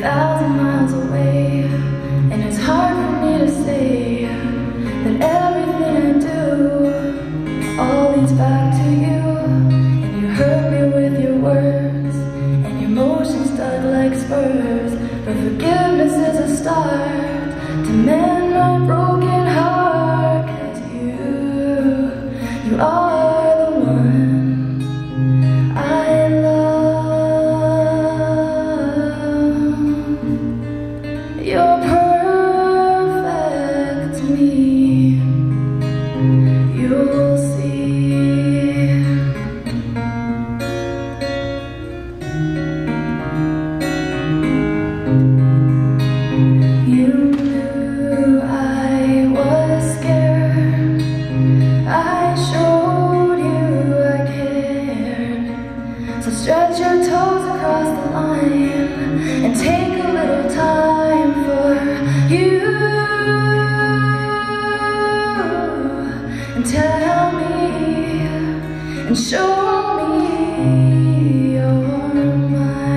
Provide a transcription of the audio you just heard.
thousand miles away And it's hard for me to say That everything I do All leads back to you. And you hurt me with your words And your motions stuck like spurs. But forgive tell me and show me you're mine.